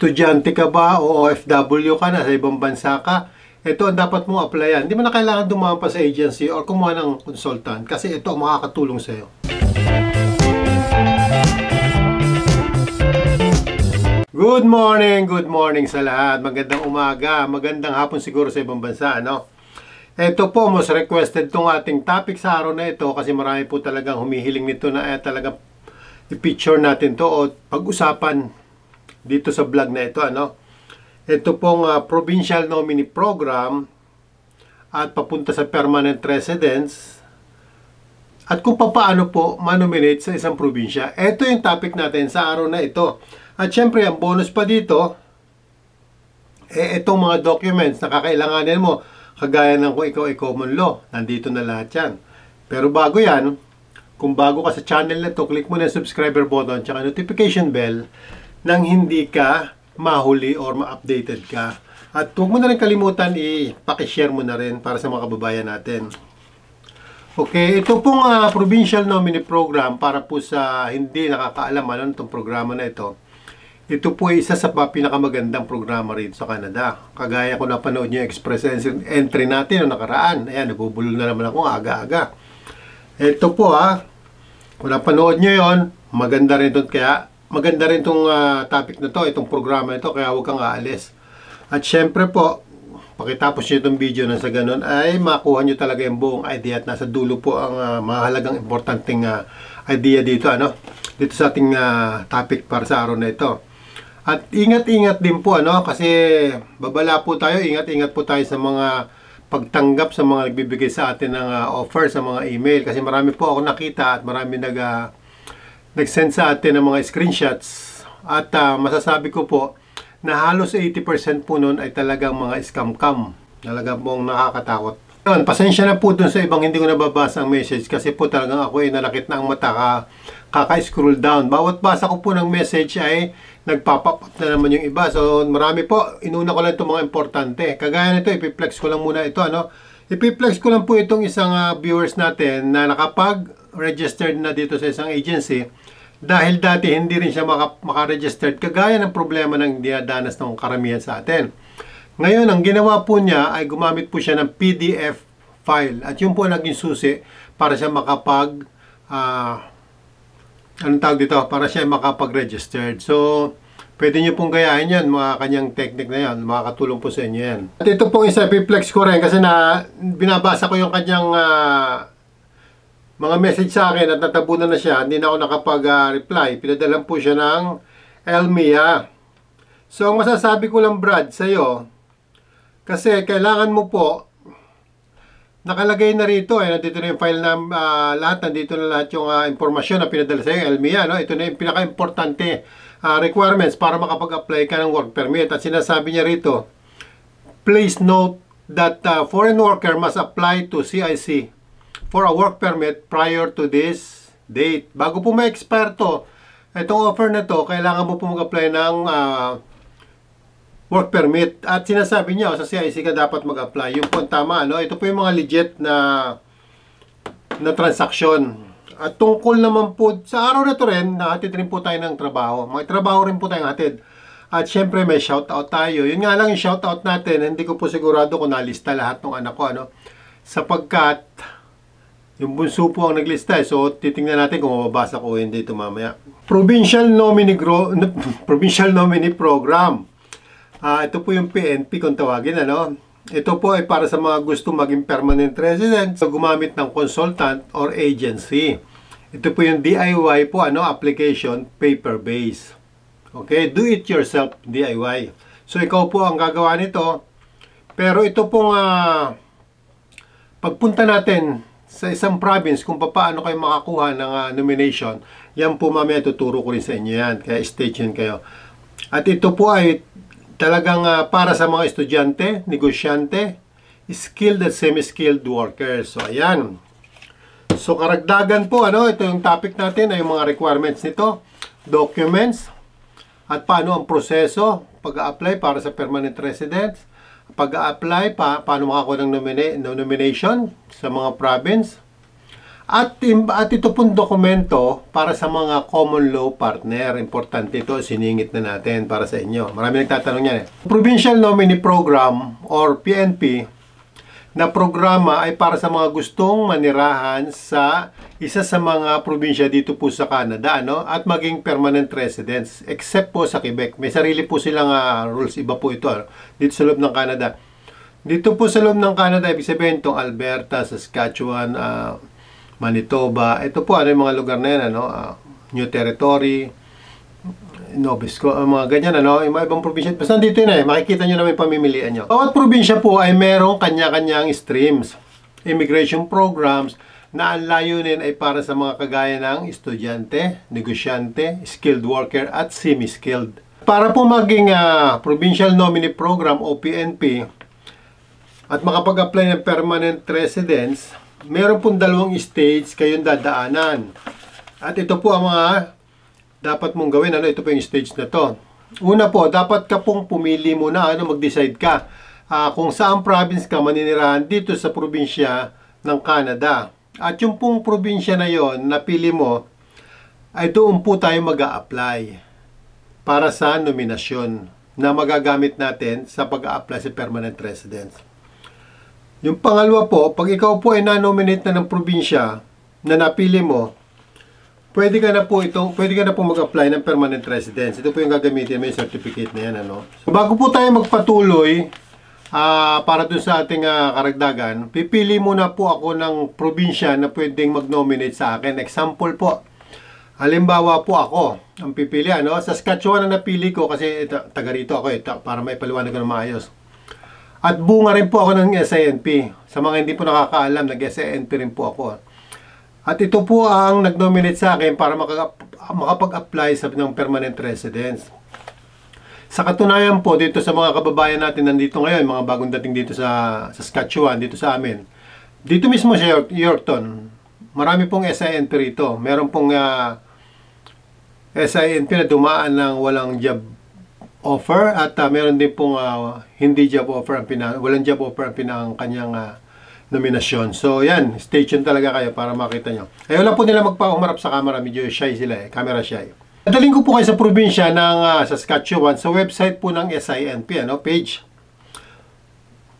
estudyante ka ba o OFW ka na sa ibang bansa ka, ito ang dapat mong applyan. Hindi mo na kailangan dumaan pa sa agency or kumuha ng consultant kasi ito ang makakatulong sa iyo. Good morning, good morning sa lahat. Magandang umaga, magandang hapon siguro sa ibang bansa, ano? Ito po, most requested tong ating topic sa araw na ito kasi marami po talagang humihiling nito na eh, talagang i-picture natin to o pag-usapan dito sa vlog na ito, ano? Ito pong uh, provincial nominee program at papunta sa permanent residence at kung paano po manominate sa isang probinsya. Ito yung topic natin sa araw na ito. At syempre, ang bonus pa dito, eh, itong mga documents na kakailanganin mo, kagaya ng kung ikaw ay common law, nandito na lahat yan. Pero bago yan, kung bago ka sa channel na to, click mo na subscriber button at notification bell nang hindi ka mahuli or ma-updated ka. At huwag mo na rin kalimutan i-pakishare mo na rin para sa mga kababayan natin. Okay, ito pong uh, provincial nominee program para po sa hindi nakakaalam ano itong programa na ito. Ito po ay isa sa pinakamagandang programa rin sa Canada. Kagaya ko napanood niyo express entry natin noong nakaraan. Ayan, nabubulol na naman ako aga-aga. Ito po ha, ah, kung napanood niyo yon, maganda rin ito. Kaya maganda rin itong uh, topic na to, itong programa ito, kaya huwag kang aalis. At syempre po, pakitapos nyo itong video na sa ganun, ay makuha nyo talaga yung buong idea at nasa dulo po ang uh, mahalagang importanteng uh, idea dito, ano? Dito sa ating uh, topic para sa araw na ito. At ingat-ingat din po, ano? Kasi babala po tayo, ingat-ingat po tayo sa mga pagtanggap sa mga nagbibigay sa atin ng uh, offer sa mga email. Kasi marami po ako nakita at marami nag... Uh, nag-send sa atin ng mga screenshots at uh, masasabi ko po na halos 80% po nun ay talagang mga scam-cam. Talagang pong nakakatakot. Yun, pasensya na po dun sa ibang hindi ko nababasa ang message kasi po talagang ako ay nalakit na ang mata ka, kaka-scroll down. Bawat basa ko po ng message ay nagpapap up na naman yung iba. So marami po, inuna ko lang itong mga importante. Kagaya nito, ipiplex ko lang muna ito. Ano? Ipiplex ko lang po itong isang uh, viewers natin na nakapag-registered na dito sa isang agency dahil dati hindi rin siya maka, maka-registered kagaya ng problema ng dinadanas ng karamihan sa atin. Ngayon, ang ginawa po niya ay gumamit po siya ng PDF file at yun po naging susi para siya makapag uh, anong tawag dito? Para siya makapag-registered. So, pwede nyo pong gayahin yan, mga kanyang technique na yan. Makakatulong po sa inyo yan. At ito pong isa, piplex ko rin kasi na binabasa ko yung kanyang uh, mga message sa akin at natabunan na siya, hindi na ako nakapag-reply. Pinadalan po siya ng Elmia. So, ang masasabi ko lang, Brad, sa iyo, kasi kailangan mo po, nakalagay na rito, eh, nandito na yung file na uh, lahat, nandito na lahat yung uh, impormasyon na pinadala sa iyo, Elmia. No? Ito na yung pinaka-importante uh, requirements para makapag-apply ka ng work permit. At sinasabi niya rito, please note that uh, foreign worker must apply to CIC for a work permit prior to this date. Bago po ma-expire to, itong offer na to, kailangan mo po mag-apply ng uh, work permit. At sinasabi niya, sa CIC ka dapat mag-apply. Yung po tama, ano? ito po yung mga legit na na transaksyon. At tungkol naman po, sa araw na to rin, nahatid rin po tayo ng trabaho. May trabaho rin po tayong hatid. At syempre may shoutout tayo. Yun nga lang yung shoutout natin, hindi ko po sigurado kung nalista lahat ng anak ko. Ano? Sapagkat yung bunso po ang naglista. Eh. So, titingnan natin kung mababasa ko hindi ito mamaya. Provincial Nominee, Gro Provincial Nominee Program. Uh, ito po yung PNP kung tawagin. Ano? Ito po ay para sa mga gusto maging permanent resident so gumamit ng consultant or agency. Ito po yung DIY po, ano, application paper-based. Okay, do it yourself DIY. So ikaw po ang gagawa nito. Pero ito pong uh, pagpunta natin sa isang province kung paano kayo makakuha ng uh, nomination, yan po mamaya tuturo ko rin sa inyo yan. Kaya stay tuned kayo. At ito po ay talagang uh, para sa mga estudyante, negosyante, skilled at semi-skilled workers. So, ayan. So, karagdagan po, ano, ito yung topic natin, ay yung mga requirements nito, documents, at paano ang proseso pag-apply para sa permanent residence, pag-apply, pa, paano makakuha ng nomina- nomination sa mga province, At, at ito pong dokumento para sa mga common law partner. Importante ito, siningit na natin para sa inyo. Marami nagtatanong yan eh. Provincial Nominee Program or PNP na programa ay para sa mga gustong manirahan sa isa sa mga probinsya dito po sa Canada no? at maging permanent residents except po sa Quebec. May sarili po silang uh, rules, iba po ito uh, dito sa loob ng Canada. Dito po sa loob ng Canada, ibig sabihin itong Alberta, Saskatchewan, uh, Manitoba. Ito po, ano yung mga lugar na yan, ano? Uh, New Territory, Nobisco, uh, mga ganyan, ano? Yung mga ibang probinsya. Basta dito yun eh, makikita nyo naman yung pamimilian nyo. Bawat probinsya po ay merong kanya-kanyang streams, immigration programs, na ang layunin ay para sa mga kagaya ng estudyante, negosyante, skilled worker, at semi-skilled. Para po maging uh, Provincial Nominee Program o PNP at makapag-apply ng permanent residence, meron pong dalawang stage kayong dadaanan. At ito po ang mga dapat mong gawin. Ano, ito po yung stage na to. Una po, dapat ka pong pumili muna, ano, mag-decide ka uh, kung saan province ka maninirahan dito sa probinsya ng Canada. At yung pong probinsya na yon napili mo, ay doon po tayo mag apply para sa nominasyon na magagamit natin sa pag apply sa permanent residence. Yung pangalawa po, pag ikaw po ay na-nominate na ng probinsya na napili mo, pwede ka na po ito, pwede ka na po mag-apply ng permanent residence. Ito po yung gagamitin mo yung certificate na yan. Ano? So, bago po tayo magpatuloy, uh, para dun sa ating uh, karagdagan, pipili muna po ako ng probinsya na pwedeng mag-nominate sa akin. Example po, halimbawa po ako, ang pipili, ano? Saskatchewan na napili ko kasi ito, taga rito ako eh, para may paliwanag ko na maayos. At bunga rin po ako ng SINP. Sa mga hindi po nakakaalam, nag-SINP rin po ako. At ito po ang nag-nominate sa akin para makapag-apply sa ng permanent residence. Sa katunayan po, dito sa mga kababayan natin nandito ngayon, mga bagong dating dito sa Saskatchewan, dito sa amin. Dito mismo sa Yorkton, marami pong SINP rito. Meron pong uh, ah, SINP na dumaan ng walang job offer at uh, meron din pong uh, hindi job offer ang pina walang job offer ang pinang kanyang uh, nominasyon. So yan, stay tuned talaga kayo para makita nyo. Ay wala po nila magpa-umarap sa camera, medyo shy sila eh, camera shy. Nadaling ko po kayo sa probinsya ng uh, Saskatchewan sa website po ng SINP, ano, page.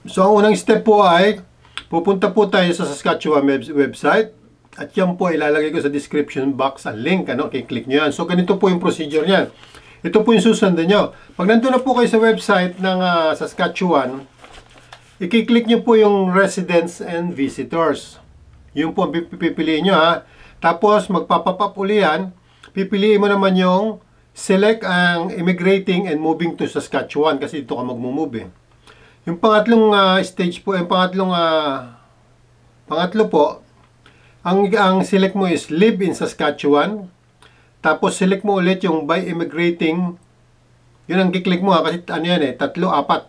So ang unang step po ay pupunta po tayo sa Saskatchewan website at yan po ilalagay ko sa description box ang link, ano, kiklik nyo yan. So ganito po yung procedure niyan. Ito po yung susundan nyo. Pag nandun na po kayo sa website ng uh, Saskatchewan, i-click nyo po yung residents and visitors. Yung po ang pipiliin nyo ha. Tapos magpapap up uli. Pipiliin mo naman yung select ang immigrating and moving to Saskatchewan kasi dito ka magmumove eh. Yung pangatlong uh, stage po, yung pangatlong uh, pangatlo po, ang, ang select mo is live in Saskatchewan tapos select mo ulit yung by immigrating. Yun ang kiklik mo ha, kasi ano yan eh, tatlo, apat.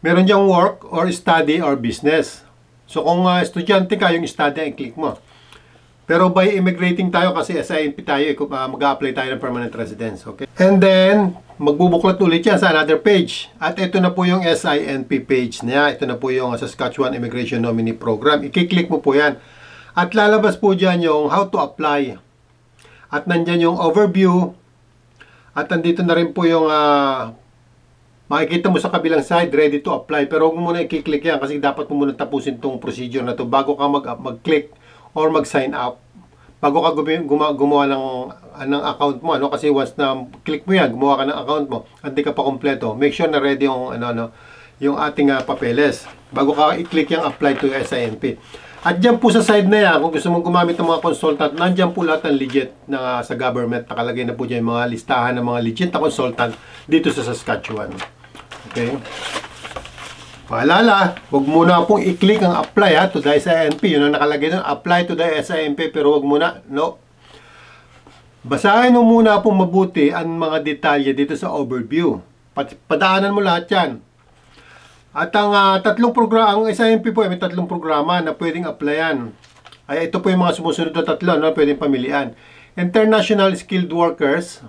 Meron diyang work or study or business. So kung uh, estudyante ka, yung study ang click mo. Pero by immigrating tayo kasi SINP tayo, uh, mag-apply tayo ng permanent residence. Okay? And then, magbubuklat ulit yan sa another page. At ito na po yung SINP page niya. Ito na po yung Saskatchewan Immigration Nominee Program. I-click mo po yan. At lalabas po dyan yung how to apply. At nandyan yung overview. At nandito na rin po yung uh, makikita mo sa kabilang side, ready to apply. Pero huwag mo muna i-click yan kasi dapat mo muna tapusin tong procedure na to bago ka mag-click or mag-sign up. Bago ka gumawa, gumawa ng, ng account mo. Ano? Kasi once na click mo yan, gumawa ka ng account mo, at di ka pa kompleto, make sure na ready yung, ano, ano, yung ating uh, papeles. Bago ka i-click yung apply to SINP. At dyan po sa side na yan, kung gusto mong gumamit ng mga consultant, nandyan po lahat ng legit na sa government. Nakalagay na po dyan yung mga listahan ng mga legit na consultant dito sa Saskatchewan. Okay? Paalala, huwag muna pong i-click ang apply ha, to the SINP. Yun ang nakalagay doon, apply to the SINP, pero huwag muna, no. Basahin mo muna pong mabuti ang mga detalye dito sa overview. Padaanan mo lahat yan. At ang uh, tatlong programa, ang SIMP po ay may tatlong programa na pwedeng applyan. Ay ito po yung mga sumusunod na tatlo na pwedeng pamilian. International Skilled Workers,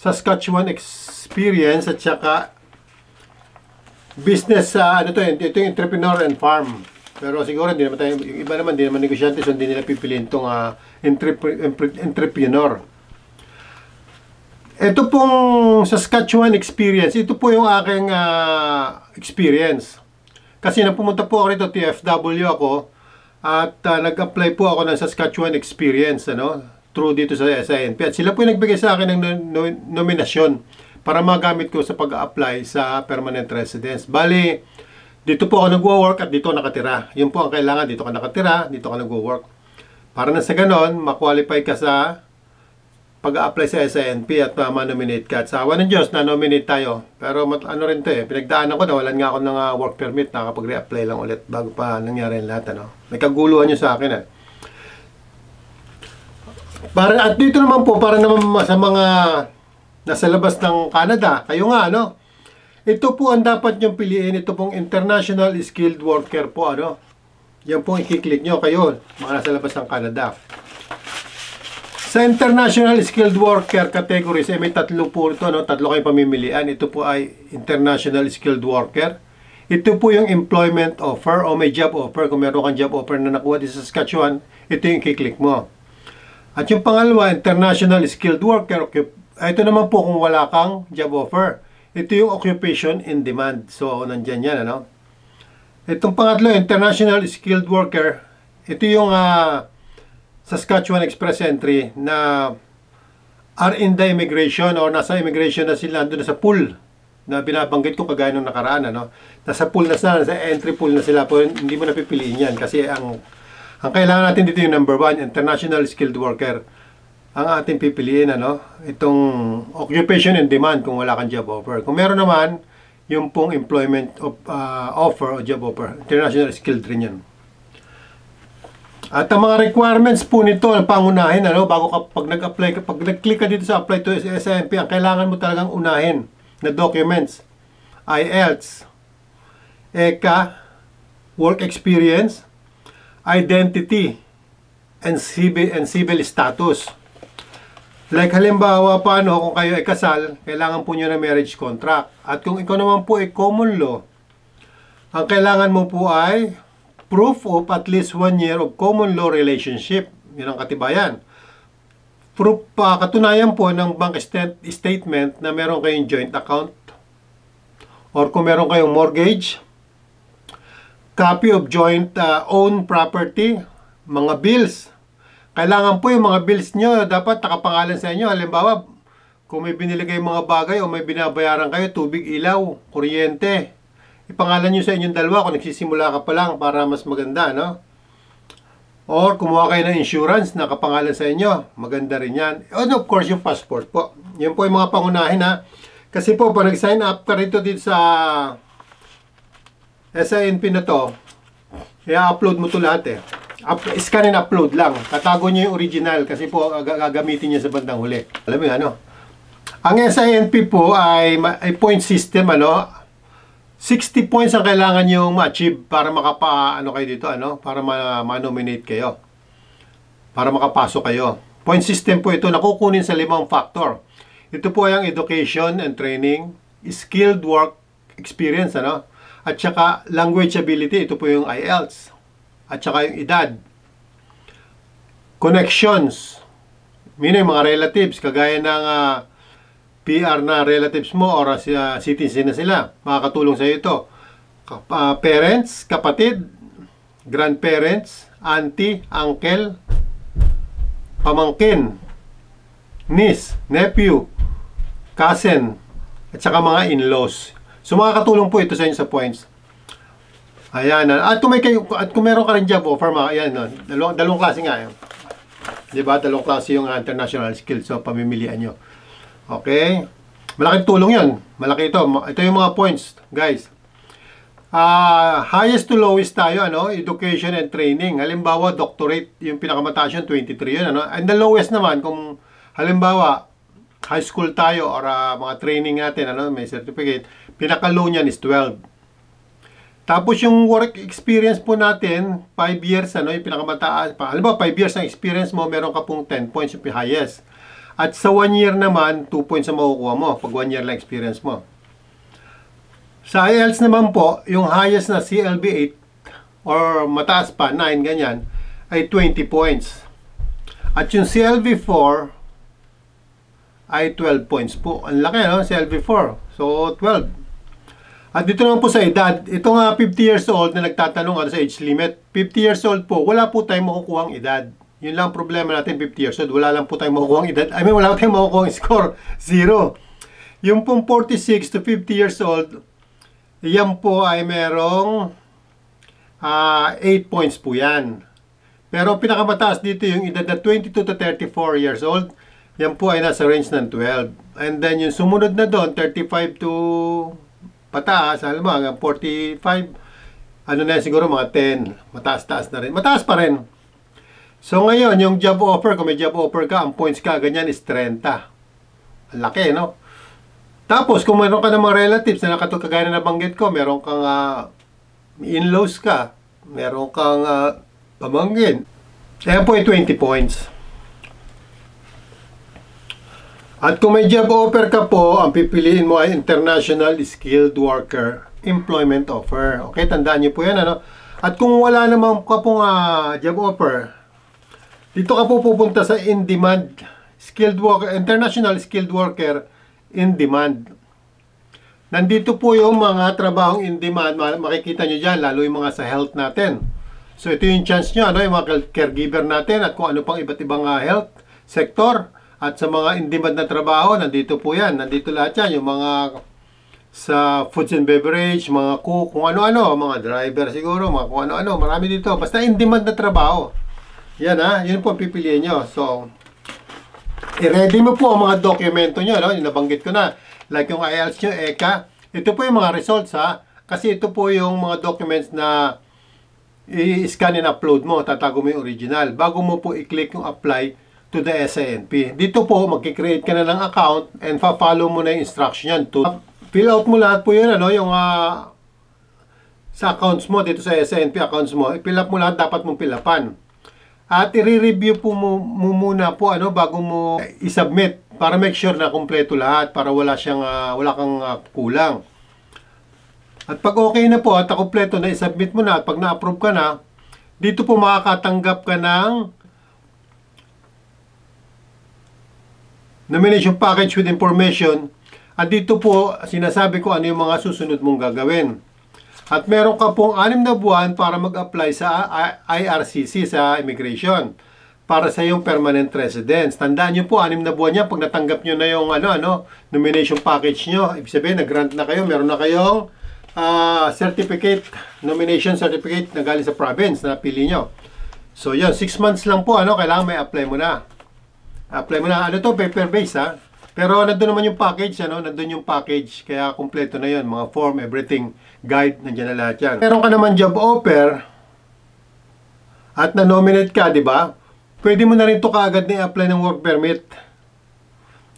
Saskatchewan Experience at saka Business sa uh, ano to, ito yung Entrepreneur and Farm. Pero siguro hindi naman tayo, yung iba naman, hindi naman negosyante, so hindi nila pipiliin itong uh, entre- entrepreneur. Ito pong Saskatchewan experience, ito po yung aking uh, experience. Kasi nang pumunta po ako rito, TFW ako, at uh, nag-apply po ako ng Saskatchewan experience, ano, through dito sa SINP. At sila po yung nagbigay sa akin ng no- nominasyon para magamit ko sa pag-apply sa permanent residence. Bali, dito po ako nagwo-work at dito nakatira. Yun po ang kailangan. Dito ka nakatira, dito ka nagwo-work. Para na sa ganon, ma-qualify ka sa pag-apply sa SNP at ma-nominate ka. At sa awa ng Diyos, na-nominate tayo. Pero ano rin to eh, pinagdaanan ko, nawalan nga ako ng uh, work permit, nakapag-reapply lang ulit bago pa nangyari yung lahat. Ano? May kaguluhan nyo sa akin eh. Para, at dito naman po, para naman sa mga nasa labas ng Canada, kayo nga, ano? Ito po ang dapat nyong piliin. Ito pong International Skilled Worker po, ano? Yan po i-click nyo kayo, mga nasa labas ng Canada. Sa International Skilled Worker categories, eh, may tatlo po ito, no? tatlo kayo pamimilian. Ito po ay International Skilled Worker. Ito po yung employment offer o may job offer. Kung meron kang job offer na nakuha din sa Saskatchewan, ito yung i-click mo. At yung pangalawa, International Skilled Worker. Ito naman po kung wala kang job offer. Ito yung occupation in demand. So, nandyan yan, ano? Itong pangatlo, International Skilled Worker. Ito yung uh, Saskatchewan Express Entry na are in the immigration or nasa immigration na sila, na sa pool na binabanggit ko kagaya nung nakaraan, ano? Nasa pool na sila, nasa entry pool na sila po, hindi mo napipiliin yan kasi ang ang kailangan natin dito yung number one, International Skilled Worker ang ating pipiliin ano itong occupation and demand kung wala kang job offer. Kung meron naman yung pong employment of, uh, offer o job offer international skilled rin yan at ang mga requirements po nito ang pangunahin ano bago ka pag nag-apply pag nag-click ka dito sa apply to SNP ang kailangan mo talagang unahin na documents IELTS ECA work experience identity and civil and civil status Like halimbawa paano kung kayo ay kasal, kailangan po nyo ng marriage contract. At kung ikaw naman po ay common law, ang kailangan mo po ay proof of at least one year of common law relationship. Yan ang katibayan. Proof pa, uh, katunayan po ng bank stat- statement na meron kayong joint account or kung meron kayong mortgage, copy of joint uh, own property, mga bills, kailangan po yung mga bills nyo, dapat nakapangalan sa inyo. Halimbawa, kung may binili mga bagay o may binabayaran kayo, tubig, ilaw, kuryente, ipangalan nyo sa inyong dalawa kung nagsisimula ka pa lang para mas maganda, no? Or kumuha kayo ng insurance na kapangalan sa inyo, maganda rin yan. And of course, yung passport po. Yan po yung mga pangunahin ha. Kasi po, pag nag-sign up ka rito dito sa SINP na to, i-upload mo to lahat eh up, scan and upload lang. Tatago niyo yung original kasi po gagamitin niya sa bandang huli. Alam mo ano? Ang SINP po ay, ay point system ano. 60 points ang kailangan niyo ma-achieve para makapa ano kayo dito ano, para ma-nominate kayo. Para makapasok kayo. Point system po ito nakukunin sa limang factor. Ito po ay ang education and training, skilled work experience ano, at saka language ability, ito po yung IELTS at saka yung edad. Connections, meaning mga relatives, kagaya ng uh, ah, PR na relatives mo or uh, citizen na sila, makakatulong sa ito. Uh, parents, kapatid, grandparents, auntie, uncle, pamangkin, niece, nephew, cousin, at saka mga in-laws. So makakatulong po ito sa inyo sa points. Ayan. At kung may kayo, at kung meron ka rin job offer, mga, ayan, no, dalawang, dalawang klase nga. Yun. Di ba? Dalawang klase yung uh, international skills. So, pamimilian nyo. Okay? Malaking tulong yun. Malaki ito. Ito yung mga points, guys. Uh, highest to lowest tayo, ano? Education and training. Halimbawa, doctorate, yung pinakamataas yun, 23 yun, ano? And the lowest naman, kung halimbawa, high school tayo or uh, mga training natin, ano, may certificate, pinaka-low niyan is 12. Tapos yung work experience po natin, 5 years, ano, yung pinakamataas. Pa. Alam ba, 5 years ang experience mo, meron ka pong 10 points yung highest. At sa 1 year naman, 2 points ang makukuha mo pag 1 year lang experience mo. Sa IELTS naman po, yung highest na CLB 8, or mataas pa, 9, ganyan, ay 20 points. At yung CLV4 ay 12 points po. Ang laki, no? CLV4. So, 12. At dito naman po sa edad, ito nga 50 years old na nagtatanong ano sa age limit. 50 years old po, wala po tayong makukuhang edad. Yun lang problema natin 50 years old. Wala lang po tayong makukuhang edad. I mean, wala tayong makukuhang score. Zero. Yung pong 46 to 50 years old, yan po ay merong uh, 8 points po yan. Pero pinakamataas dito yung edad na 22 to 34 years old, yan po ay nasa range ng 12. And then yung sumunod na doon, 35 to pataas, alam mo, hanggang 45, ano na siguro mga 10, mataas-taas na rin. Mataas pa rin. So ngayon, yung job offer, kung may job offer ka, ang points ka, ganyan is 30. Ang laki, no? Tapos, kung meron ka ng mga relatives na nakatulad kagaya na nabanggit ko, meron kang uh, in-laws ka, meron kang uh, pamangkin. Ayan po ay 20 points. At kung may job offer ka po, ang pipiliin mo ay International Skilled Worker Employment Offer. Okay, tandaan niyo po yan, ano? At kung wala naman ka pong uh, job offer, dito ka po pupunta sa in-demand skilled worker, international skilled worker in demand. Nandito po yung mga trabahong in demand, makikita nyo dyan, lalo yung mga sa health natin. So ito yung chance nyo, ano, yung mga caregiver natin at kung ano pang iba't ibang uh, health sector. At sa mga in demand na trabaho, nandito po yan. Nandito lahat yan, yung mga sa foods and beverage, mga cook, kung ano-ano, mga driver siguro, mga kung ano-ano, marami dito. Basta in demand na trabaho. Yan ha, yun po pipiliin nyo. So, i-ready mo po ang mga dokumento nyo, no? yung nabanggit ko na. Like yung IELTS nyo, ECA. Ito po yung mga results ha. Kasi ito po yung mga documents na i-scan and upload mo. Tatago mo yung original. Bago mo po i-click yung apply to the SANP. Dito po, magkikreate ka na ng account and fa-follow mo na yung instruction yan. To fill out mo lahat po yun, ano, yung uh, sa accounts mo, dito sa SANP accounts mo. I-fill up mo lahat, dapat mong pilapan. At i-review po mo, mo muna po ano bago mo i-submit para make sure na kumpleto lahat para wala siyang uh, wala kang uh, kulang. At pag okay na po at kumpleto na i-submit mo na at pag na-approve ka na, dito po makakatanggap ka ng nomination package with information at dito po sinasabi ko ano yung mga susunod mong gagawin. At meron ka pong anim na buwan para mag-apply sa IRCC sa immigration para sa iyong permanent residence. Tandaan niyo po, anim na buwan niya pag natanggap niyo na yung ano, ano, nomination package niyo. Ibig sabihin, nag-grant na kayo, meron na kayong uh, certificate, nomination certificate na galing sa province na pili niyo. So, yun, 6 months lang po, ano, kailangan may apply mo na. Apply mo na. Ano to, paper-based, ha? Pero nandun naman yung package, ano? Nandun yung package. Kaya kompleto na yun. Mga form, everything, guide, nandiyan na lahat yan. Meron ka naman job offer at na-nominate ka, di ba? Pwede mo na rin ito kaagad na i-apply ng work permit.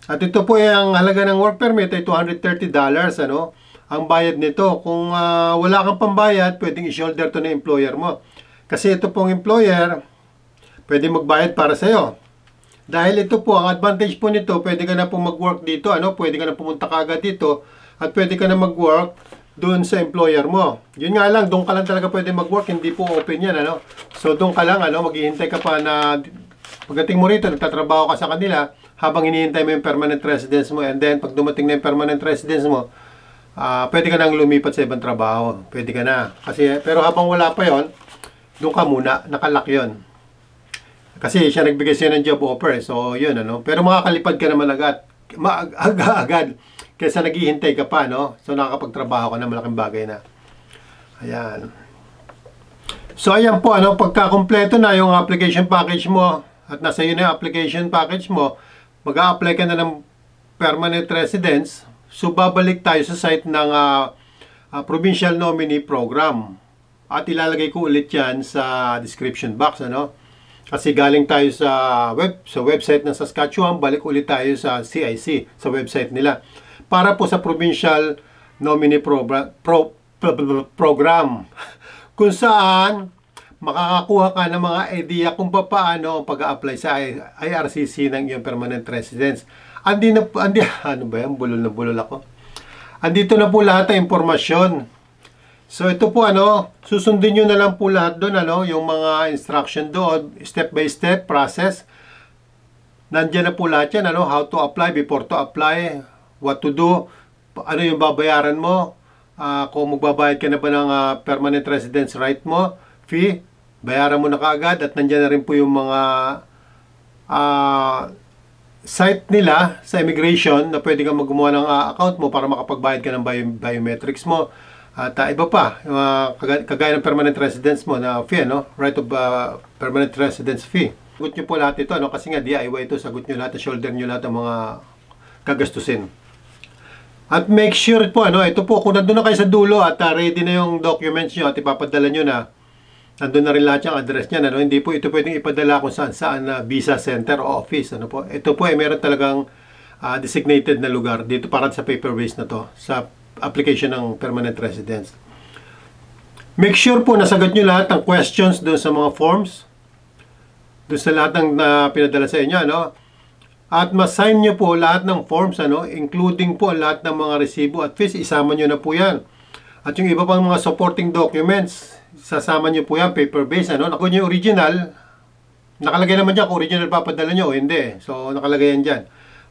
At ito po ay ang halaga ng work permit ay $230, ano? Ang bayad nito. Kung uh, wala kang pambayad, pwedeng i-shoulder to ng employer mo. Kasi ito pong employer, pwede magbayad para sa'yo. Dahil ito po, ang advantage po nito, pwede ka na po mag-work dito, ano? Pwede ka na pumunta kagad dito at pwede ka na mag-work doon sa employer mo. Yun nga lang, doon ka lang talaga pwede mag-work, hindi po open yan, ano? So, doon ka lang, ano, maghihintay ka pa na pagdating mo rito, nagtatrabaho ka sa kanila habang hinihintay mo yung permanent residence mo and then pag dumating na yung permanent residence mo, uh, pwede ka nang lumipat sa ibang trabaho. Pwede ka na. Kasi, pero habang wala pa yon doon ka muna, nakalak yon kasi siya nagbigay siya ng job offer. So, yun, ano. Pero makakalipad ka naman agad. Agad. Kaysa naghihintay ka pa, no? So, nakakapagtrabaho ka na malaking bagay na. Ayan. So, ayan po, ano, pagka-kompleto na yung application package mo at nasa yun yung application package mo, mag-a-apply ka na ng permanent residence. So, babalik tayo sa site ng uh, uh, Provincial Nominee Program. At ilalagay ko ulit yan sa description box, ano? Kasi galing tayo sa web sa website ng Saskatchewan, balik ulit tayo sa CIC, sa website nila. Para po sa provincial nominee program, pro, pro, pro, program kung saan makakakuha ka ng mga idea kung paano pag-apply sa IRCC ng iyong permanent residence. Andi na andi ano ba yan? Bulol na bulol ako. Andito na po lahat ng impormasyon So ito po ano, susundin nyo na lang po lahat doon ano, yung mga instruction doon, step by step process. Nandiyan na po lahat yan, ano, how to apply, before to apply, what to do, ano yung babayaran mo, ah, kung magbabayad ka na ba ng ah, permanent residence right mo, fee, bayaran mo na kaagad at nandiyan na rin po yung mga ah, site nila sa immigration na pwede kang gumawa ng ah, account mo para makapagbayad ka ng bio- biometrics mo. At ah, iba pa, kaga- kagaya ng permanent residence mo na fee, no? Right of ah, permanent residence fee. Sagot nyo po lahat ito, ano? kasi nga DIY ito, sagot nyo lahat, shoulder nyo lahat ng mga kagastusin. At make sure po, ano, ito po, kung nandun na kayo sa dulo at ah, ready na yung documents nyo at ipapadala nyo na, nandun na rin lahat yung address niya, ano, hindi po ito pwedeng ipadala kung saan saan na visa center o office, ano po. Ito po ay meron talagang ah, designated na lugar dito para sa paper base na to, sa application ng permanent residence. Make sure po nasagot nyo lahat ng questions doon sa mga forms, doon sa lahat ng na pinadala sa inyo, ano. At masign nyo po lahat ng forms, ano, including po lahat ng mga resibo at fees, isama nyo na po yan. At yung iba pang mga supporting documents, sasama nyo po yan, paper-based, ano. Nakuha nyo original, nakalagay naman dyan kung original papadala nyo o hindi. So, nakalagay yan dyan.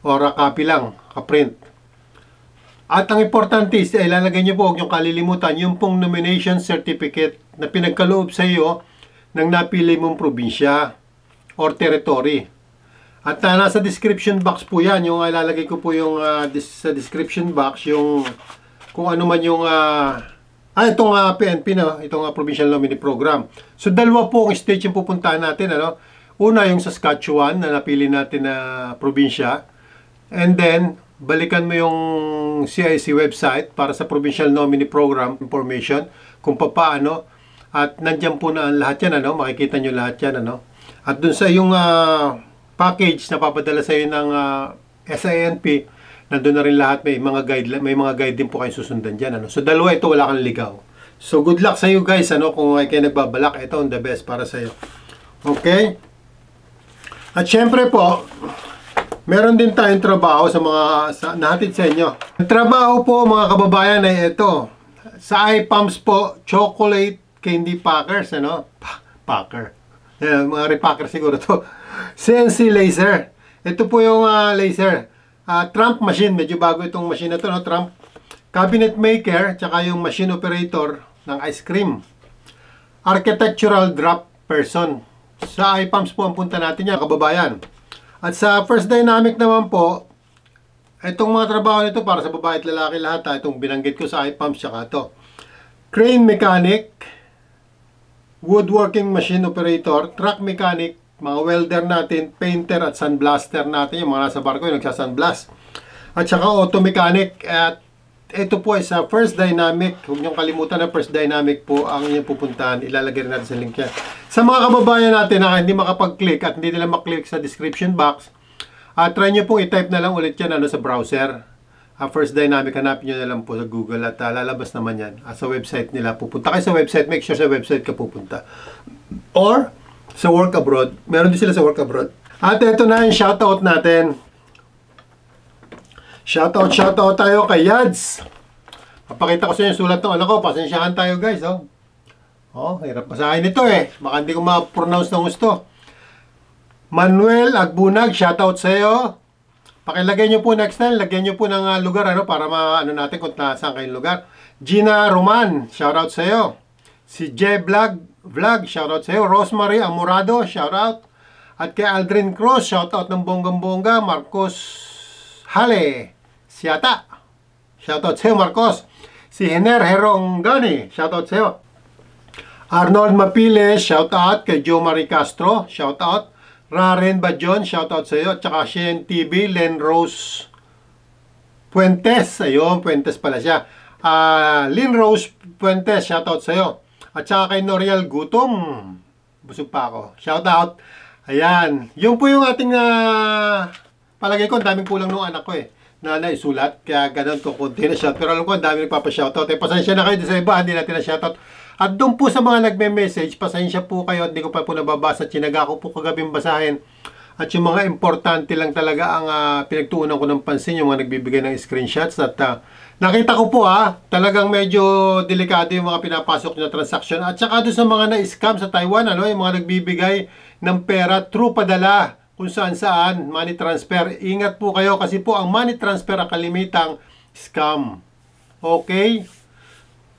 Or a copy lang, ka-print. At ang importante is, ilalagay nyo po, huwag nyo kalilimutan, yung pong nomination certificate na pinagkaloob sa iyo ng napili mong probinsya or territory. At uh, nasa description box po yan, yung uh, ilalagay ko po yung uh, dis- sa description box, yung kung ano man yung uh, ah, itong uh, PNP na, itong uh, Provincial Nominee Program. So dalawa po ang state yung pupuntahan natin, ano? Una yung Saskatchewan na napili natin na probinsya. And then balikan mo yung CIC website para sa Provincial Nominee Program information kung paano at nandiyan po na lahat yan, ano? Makikita nyo lahat yan, ano? At dun sa yung uh, package na papadala sa iyo ng uh, SINP, nandun na rin lahat may mga guide may mga guide din po kayo susundan diyan ano. So dalawa ito wala kang ligaw. So good luck sa iyo guys ano kung ay kayo nagbabalak ito ang the best para sa iyo. Okay? At syempre po, meron din tayong trabaho sa mga sa, nahatid sa inyo. Ang trabaho po mga kababayan ay ito. Sa iPumps po, chocolate candy packers ano? Pa- packer. Yan, mga repacker siguro to. CNC laser. Ito po yung uh, laser. Uh, Trump machine. Medyo bago itong machine na to. No? Trump cabinet maker. Tsaka yung machine operator ng ice cream. Architectural drop person. Sa iPumps po ang punta natin yan, kababayan. At sa First Dynamic naman po, itong mga trabaho nito para sa babae at lalaki lahat. Ha? Itong binanggit ko sa iPumps tsaka to. Crane mechanic, woodworking machine operator, truck mechanic, mga welder natin, painter at sunblaster natin, yung mga nasa barko yung nagsasunblast. At saka auto mechanic at ito po ay sa First Dynamic. Huwag niyong kalimutan na First Dynamic po ang inyong pupuntahan. Ilalagay rin natin sa link yan. Sa mga kababayan natin na hindi makapag-click at hindi nila maklik sa description box, uh, try niyo pong i-type na lang ulit yan ano, sa browser. Uh, First Dynamic, hanapin nyo na lang po sa Google at uh, lalabas naman yan. Uh, sa website nila pupunta kayo sa website, make sure sa website ka pupunta. Or, sa work abroad, meron din sila sa work abroad. At ito na yung shoutout natin. Shoutout, shoutout tayo kay Yads. Papakita ko sa inyo sulat ng ano ko. Pasensyahan tayo guys, oh. Oh, hirap basahin ito eh. Baka hindi ko ma-pronounce ng gusto. Manuel Agbunag, shoutout sa iyo. Pakilagay nyo po next time, lagyan nyo po ng uh, lugar ano para maano natin kung saan kayong lugar. Gina Roman, shoutout sa iyo. Si J Vlog, Vlog, shoutout sa iyo. Rosemary Amorado, shoutout. At kay Aldrin Cross, shoutout ng bonggang-bongga. Marcos Hale, Siata. Shoutout sa iyo, Marcos. Si Hiner Herongani, shoutout sa iyo. Arnold Mapile, shoutout kay Joe Marie Castro, shoutout. Raren Bajon, shoutout sa iyo. At saka Shen TV, Len Rose Puentes. Ayun, Puentes pala siya. Uh, Lynn Rose Puentes, shoutout sa iyo. At saka kay Noriel Gutom. Busog pa ako. Shoutout. Ayan. Yung po yung ating uh, palagay ko, ang daming kulang nung anak ko eh. Na naisulat. Kaya ganun ko kunti na shout. Pero alam ko, ang dami nagpapa-shoutout. Eh, pasensya na kayo sa iba. Hindi natin na shoutout. At doon po sa mga nagme-message, pasensya po kayo hindi ko pa po nababasa. Chinaga ko po kagabing basahin. At yung mga importante lang talaga ang uh, pinagtuunan ko ng pansin, yung mga nagbibigay ng screenshots. At uh, nakita ko po ha, talagang medyo delikado yung mga pinapasok na transaction. At saka doon sa mga na-scam sa Taiwan, ano, yung mga nagbibigay ng pera through padala kung saan saan, money transfer. Ingat po kayo kasi po ang money transfer ang kalimitang scam. Okay?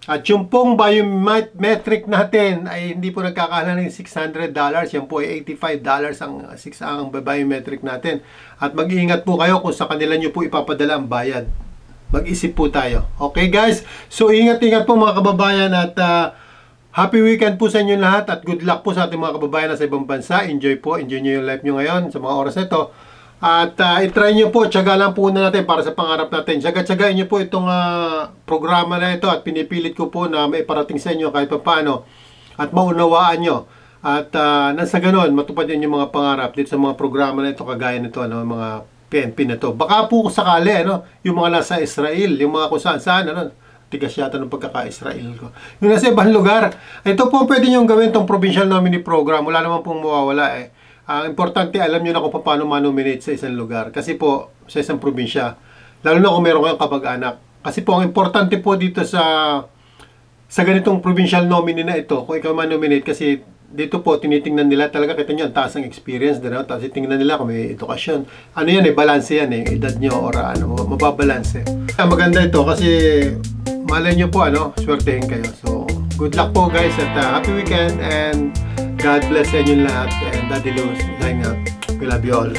At yung pong biometric natin ay hindi po nagkakahala ng $600. Yan po ay $85 ang, ang biometric natin. At mag-iingat po kayo kung sa kanila nyo po ipapadala ang bayad. Mag-isip po tayo. Okay guys? So ingat-ingat po mga kababayan at uh, happy weekend po sa inyo lahat at good luck po sa ating mga kababayan sa ibang bansa. Enjoy po. Enjoy nyo yung life nyo ngayon sa mga oras ito. At uh, itry nyo po, tsaga lang po na natin para sa pangarap natin. Tsaga-tsagain nyo po itong uh, programa na ito at pinipilit ko po na may parating sa inyo kahit pa paano at maunawaan nyo. At uh, nasa ganon, matupad yun yung mga pangarap dito sa mga programa na ito, kagaya nito, ano, mga PNP na to. Baka po sakali, ano, yung mga nasa Israel, yung mga kung saan saan, ano, tigas yata ng pagkaka-Israel ko. Yung nasa ibang lugar, ito po pwede nyo gawin tong provincial nominee program. Wala naman pong mawawala eh ang uh, importante alam niyo na kung paano manominate sa isang lugar. Kasi po, sa isang probinsya, lalo na kung meron kayong kapag-anak. Kasi po, ang importante po dito sa sa ganitong provincial nominee na ito, kung ikaw manominate, kasi dito po, tinitingnan nila talaga, kita nyo, ang taas ng experience, din, tapos tingnan nila kung may edukasyon. Ano yan eh, balance yan eh, edad nyo or ano, mababalance eh. Maganda ito kasi malay nyo po, ano, swertehin kayo. So, good luck po guys at uh, happy weekend and God bless sa inyo lahat and Daddy Luz, signing out. We love you all.